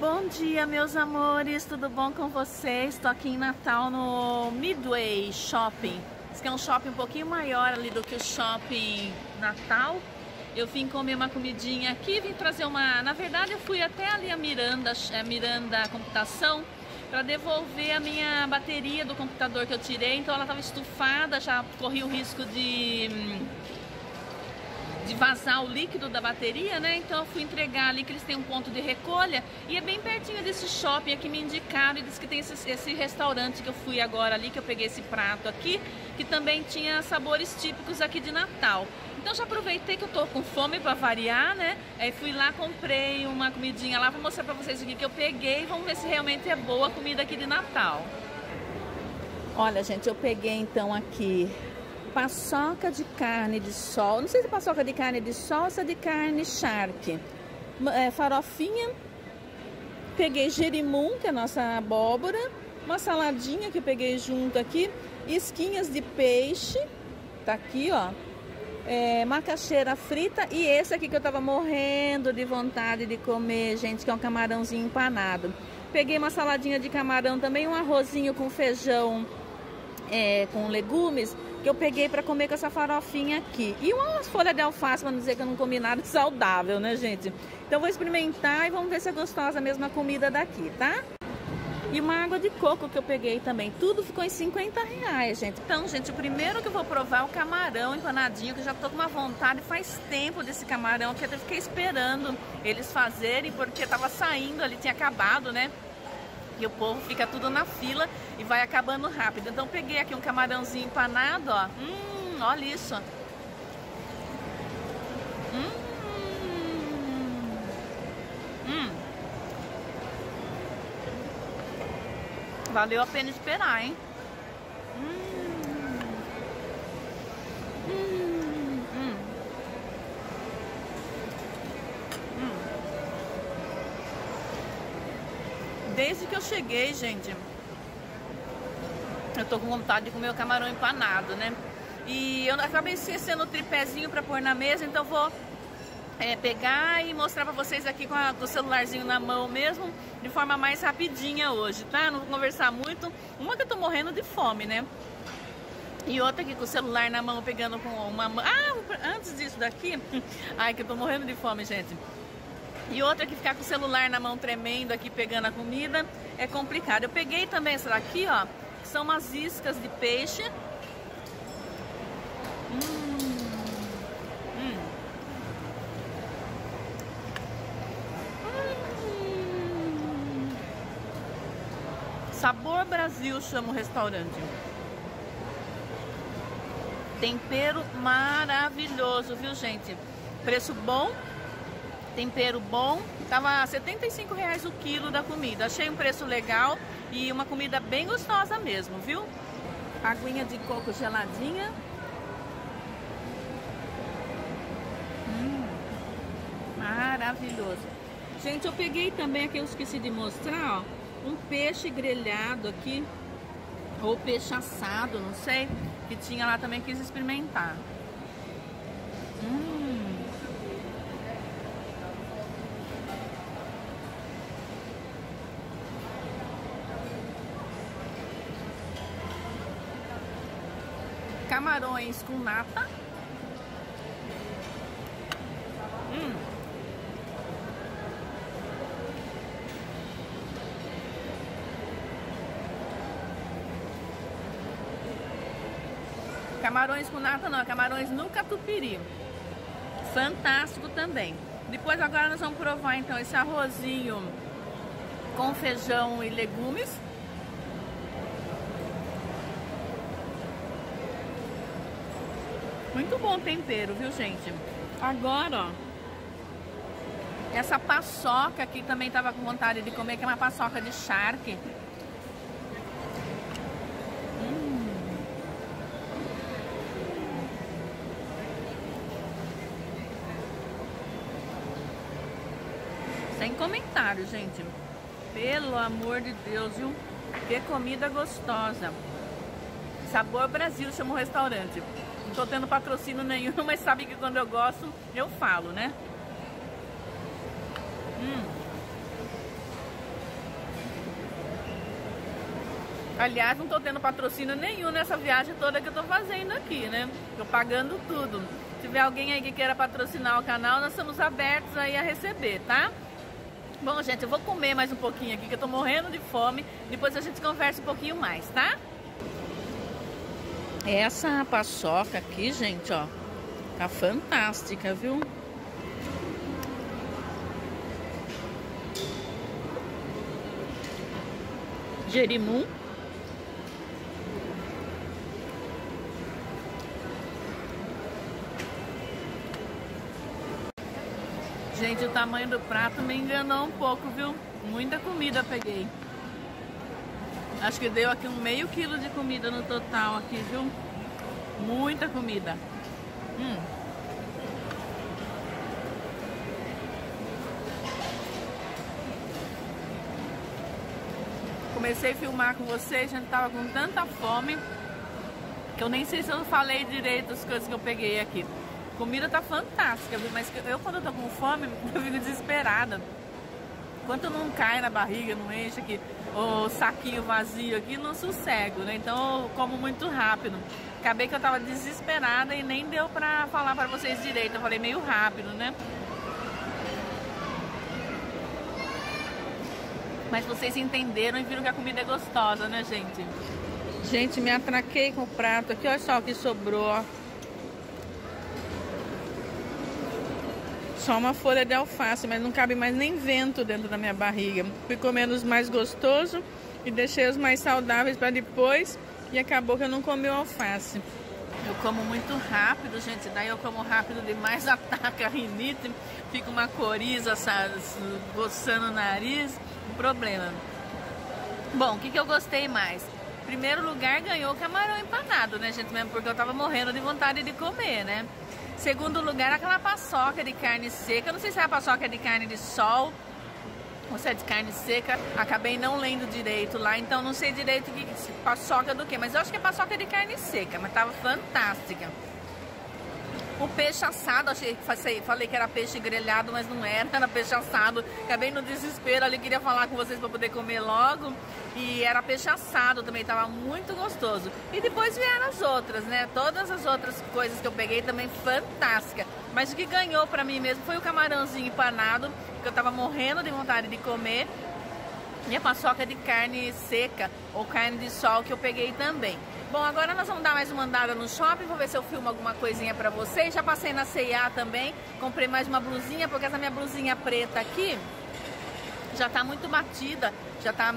bom dia meus amores, tudo bom com vocês? Estou aqui em Natal no Midway Shopping. Esse é um shopping um pouquinho maior ali do que o shopping Natal. Eu vim comer uma comidinha aqui, vim trazer uma... Na verdade eu fui até ali a Miranda, a Miranda Computação para devolver a minha bateria do computador que eu tirei. Então ela estava estufada, já corri o risco de hum, de vazar o líquido da bateria, né? Então eu fui entregar ali que eles têm um ponto de recolha e é bem pertinho desse shopping aqui me indicaram e disse que tem esse, esse, restaurante que eu fui agora ali, que eu peguei esse prato aqui, que também tinha sabores típicos aqui de Natal. Então já aproveitei que eu tô com fome para variar, né? Aí fui lá, comprei uma comidinha lá, vou mostrar para vocês o que eu peguei, vamos ver se realmente é boa a comida aqui de Natal. Olha, gente, eu peguei então aqui paçoca de carne de sol. Não sei se é paçoca de carne de sol ou se é de carne charque. É, farofinha. Peguei gerimum, que é a nossa abóbora. Uma saladinha que eu peguei junto aqui. Esquinhas de peixe. Tá aqui, ó. É, macaxeira frita. E esse aqui que eu tava morrendo de vontade de comer, gente, que é um camarãozinho empanado. Peguei uma saladinha de camarão também, um arrozinho com feijão é, com legumes que eu peguei para comer com essa farofinha aqui. E umas folhas de alface, para não dizer que eu não comi nada saudável, né, gente? Então vou experimentar e vamos ver se é gostosa a mesma comida daqui, tá? E uma água de coco que eu peguei também. Tudo ficou em 50 reais, gente. Então, gente, o primeiro que eu vou provar é o camarão empanadinho, que eu já tô com uma vontade faz tempo desse camarão, que eu fiquei esperando eles fazerem, porque tava saindo ali, tinha acabado, né? E o povo fica tudo na fila e vai acabando rápido. Então peguei aqui um camarãozinho empanado, ó. Hum, olha isso. Hum. Hum. Valeu a pena esperar, hein? Desde que eu cheguei, gente, eu tô com vontade de comer o camarão empanado, né? E eu acabei esquecendo o tripézinho para pôr na mesa, então vou é, pegar e mostrar para vocês aqui com, a, com, o celularzinho na mão mesmo, de forma mais rapidinha hoje, tá? Não vou conversar muito. Uma que eu tô morrendo de fome, né? E outra aqui com o celular na mão, pegando com uma... Ah, antes disso daqui... Ai, que eu tô morrendo de fome, gente. E outra que ficar com o celular na mão tremendo aqui pegando a comida é complicado. Eu peguei também essa daqui, ó, são umas iscas de peixe. Hum. Hum. Hum. Sabor Brasil chama o restaurante. Tempero maravilhoso, viu gente? Preço bom tempero bom. Tava 75 reais o quilo da comida. Achei um preço legal e uma comida bem gostosa mesmo, viu? Aguinha de coco geladinha. Hum, maravilhoso. Gente, eu peguei também aqui, eu esqueci de mostrar, ó, um peixe grelhado aqui, ou peixe assado, não sei, que tinha lá também, quis experimentar. Hum. Camarões com nata. Hum. Camarões com nata não, é camarões no catupiry. Fantástico também. Depois agora nós vamos provar então esse arrozinho com feijão e legumes. Muito bom tempero, viu, gente? Agora, ó. Essa paçoca aqui também tava com vontade de comer, que é uma paçoca de charque. Hum. Sem comentário, gente. Pelo amor de Deus, viu? Que comida gostosa. Sabor Brasil chama o restaurante. Não tô tendo patrocínio nenhum, mas sabe que quando eu gosto, eu falo, né? Hum. Aliás, não tô tendo patrocínio nenhum nessa viagem toda que eu tô fazendo aqui, né? Tô pagando tudo. Se tiver alguém aí que queira patrocinar o canal, nós estamos abertos aí a receber, tá? Bom, gente, eu vou comer mais um pouquinho aqui, que eu tô morrendo de fome. Depois a gente conversa um pouquinho mais, tá? Essa paçoca aqui, gente, ó, tá fantástica, viu? Jerimum. Gente, o tamanho do prato me enganou um pouco, viu? Muita comida peguei. Acho que deu aqui um meio quilo de comida no total aqui, viu? Muita comida. Hum. Comecei a filmar com vocês, a gente tava com tanta fome que eu nem sei se eu falei direito as coisas que eu peguei aqui comida tá fantástica, viu? Mas eu quando eu tô com fome, eu fico desesperada. Enquanto não cai na barriga, não enche aqui, o saquinho vazio aqui, não sossego, né? Então eu como muito rápido. Acabei que eu tava desesperada e nem deu pra falar pra vocês direito. Eu falei meio rápido, né? Mas vocês entenderam e viram que a comida é gostosa, né, gente? Gente, me atraquei com o prato aqui. Olha só o que sobrou, ó. Só uma folha de alface, mas não cabe mais nem vento dentro da minha barriga. Fui comendo os mais gostosos e deixei os mais saudáveis para depois e acabou que eu não comi o alface. Eu como muito rápido, gente, daí eu como rápido demais, ataca a rinite, fica uma coriza, sabe, coçando o nariz, um problema. Bom, o que, que eu gostei mais? Primeiro lugar ganhou camarão empanado, né, gente, mesmo porque eu tava morrendo de vontade de comer, né? Segundo lugar, aquela paçoca de carne seca. Não sei se é a paçoca de carne de sol ou se é de carne seca. Acabei não lendo direito lá, então não sei direito que paçoca do que. Mas eu acho que é paçoca de carne seca, mas tava fantástica. O peixe assado, achei, falei que era peixe grelhado, mas não era, era peixe assado. Acabei no desespero ali, queria falar com vocês para poder comer logo. E era peixe assado também, estava muito gostoso. E depois vieram as outras, né? Todas as outras coisas que eu peguei também fantástica. Mas o que ganhou para mim mesmo foi o camarãozinho empanado, que eu estava morrendo de vontade de comer. E a paçoca de carne seca ou carne de sol que eu peguei também. Bom, agora nós vamos dar mais uma andada no shopping, vou ver se eu filmo alguma coisinha pra vocês. Já passei na C&A também, comprei mais uma blusinha, porque essa minha blusinha preta aqui já tá muito batida, já tá,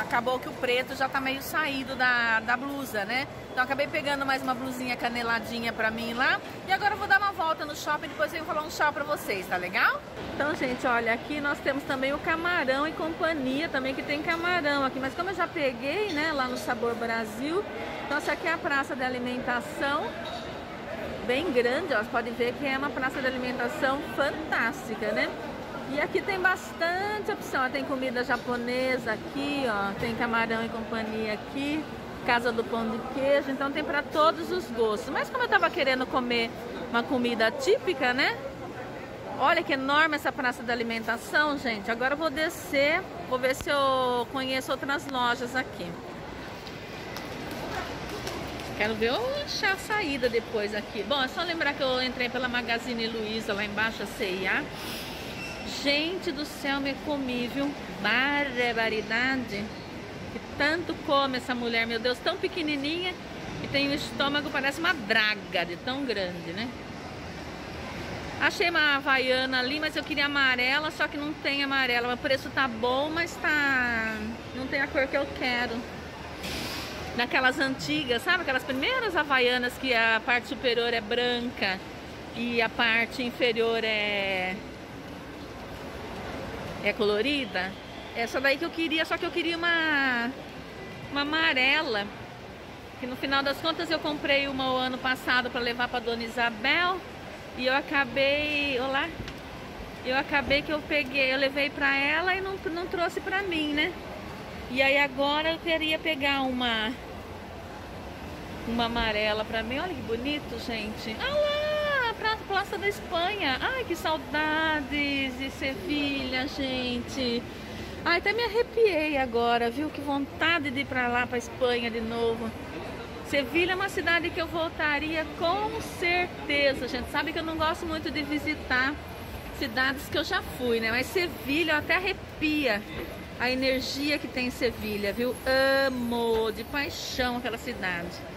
acabou que o preto já tá meio saído da, da blusa, né? Então acabei pegando mais uma blusinha caneladinha pra mim lá. E agora eu vou dar uma volta no shopping, depois eu vou falar um tchau pra vocês, tá legal? Então, gente, olha, aqui nós temos também o camarão e companhia também, que tem camarão aqui. Mas como eu já peguei, né, lá no Sabor Brasil, então essa aqui é a praça de alimentação, bem grande, ó, vocês podem ver que é uma praça de alimentação fantástica, né? E aqui tem bastante opção, tem comida japonesa aqui, ó, tem camarão e companhia aqui, casa do pão de queijo, então tem para todos os gostos. Mas como eu tava querendo comer uma comida típica, né? Olha que enorme essa praça de alimentação, gente. Agora eu vou descer, vou ver se eu conheço outras lojas aqui. Quero ver eu achar a saída depois aqui. Bom, é só lembrar que eu entrei pela Magazine Luiza lá embaixo, a CIA. Gente do céu, me comi, viu? Barbaridade. Que tanto come essa mulher, meu Deus, tão pequenininha e tem o estômago, parece uma draga de tão grande, né? Achei uma havaiana ali, mas eu queria amarela, só que não tem amarela. O preço tá bom, mas tá... não tem a cor que eu quero naquelas antigas, sabe? Aquelas primeiras havaianas que a parte superior é branca e a parte inferior é é colorida. Essa daí que eu queria, só que eu queria uma uma amarela. Que no final das contas eu comprei uma o ano passado para levar para Dona Isabel e eu acabei, olá. Eu acabei que eu peguei, eu levei para ela e não, não trouxe para mim, né? E aí agora eu queria pegar uma uma amarela pra mim. Olha que bonito, gente. Ah lá, pra Praça da Espanha. Ai, que saudades de Sevilha, gente. Ai, até me arrepiei agora, viu? Que vontade de ir pra lá, pra Espanha de novo. Sevilha é uma cidade que eu voltaria com certeza, gente. Sabe que eu não gosto muito de visitar cidades que eu já fui, né? Mas Sevilha eu até arrepia a energia que tem em Sevilha, viu? Amo de paixão aquela cidade.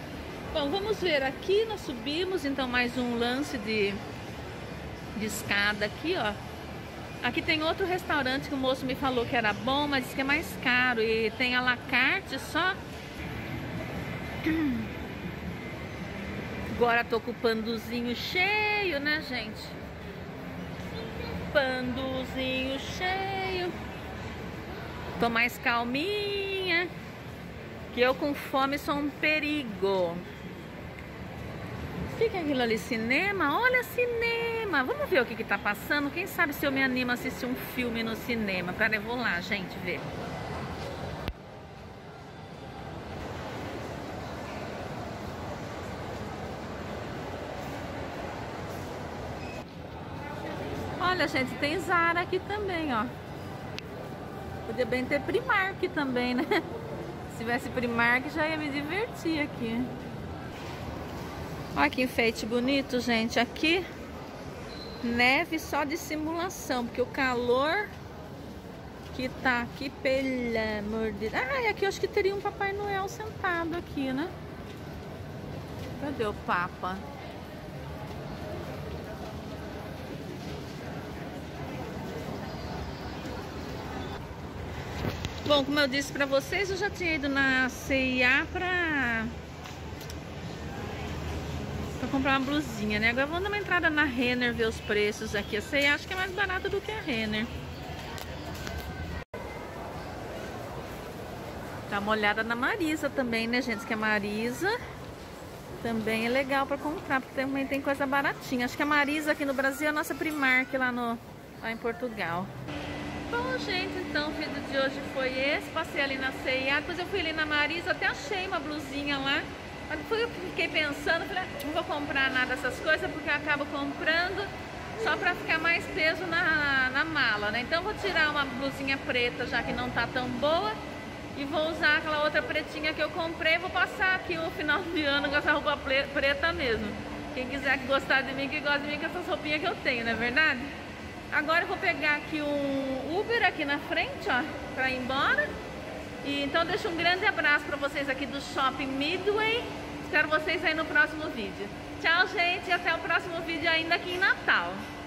Bom, vamos ver aqui, nós subimos, então mais um lance de, de escada aqui, ó. Aqui tem outro restaurante que o moço me falou que era bom, mas disse que é mais caro. E tem a la carte só. Agora tô com o panduzinho cheio, né, gente? Panduzinho cheio. Tô mais calminha. Que eu com fome sou um perigo. Que é aquilo ali? Cinema? Olha, cinema! Vamos ver o que, que tá passando. Quem sabe se eu me animo a assistir um filme no cinema. Pera, eu vou lá, gente, ver. Olha, gente, tem Zara aqui também, ó. Podia bem ter Primark também, né? Se tivesse Primark, já ia me divertir aqui. Olha que enfeite bonito, gente. Aqui, neve só de simulação, porque o calor que tá aqui, pelo amor de. Ah, e aqui eu acho que teria um Papai Noel sentado aqui, né? Cadê o Papa? Bom, como eu disse pra vocês, eu já tinha ido na CIA pra comprar uma blusinha, né? Agora vamos dar uma entrada na Renner ver os preços aqui. A ceia acho que é mais barata do que a Renner. Dá uma olhada na Marisa também, né, gente? Que a Marisa também é legal pra comprar, porque também tem coisa baratinha. Acho que a Marisa aqui no Brasil é a nossa Primark lá, no, lá em Portugal. Bom, gente, então o vídeo de hoje foi esse. Passei ali na CIA, depois eu fui ali na Marisa, até achei uma blusinha lá. Eu fiquei pensando, falei, ah, não vou comprar nada dessas coisas porque eu acabo comprando só pra ficar mais peso na, na mala, né? Então vou tirar uma blusinha preta, já que não tá tão boa. E vou usar aquela outra pretinha que eu comprei. Vou passar aqui o final de ano com essa roupa preta mesmo. Quem quiser gostar de mim, que gosta de mim com essas roupinhas que eu tenho, não é verdade? Agora eu vou pegar aqui um Uber aqui na frente, ó, pra ir embora. E, então deixo um grande abraço para vocês aqui do Shopping Midway. Espero vocês aí no próximo vídeo. Tchau, gente, e até o próximo vídeo ainda aqui em Natal.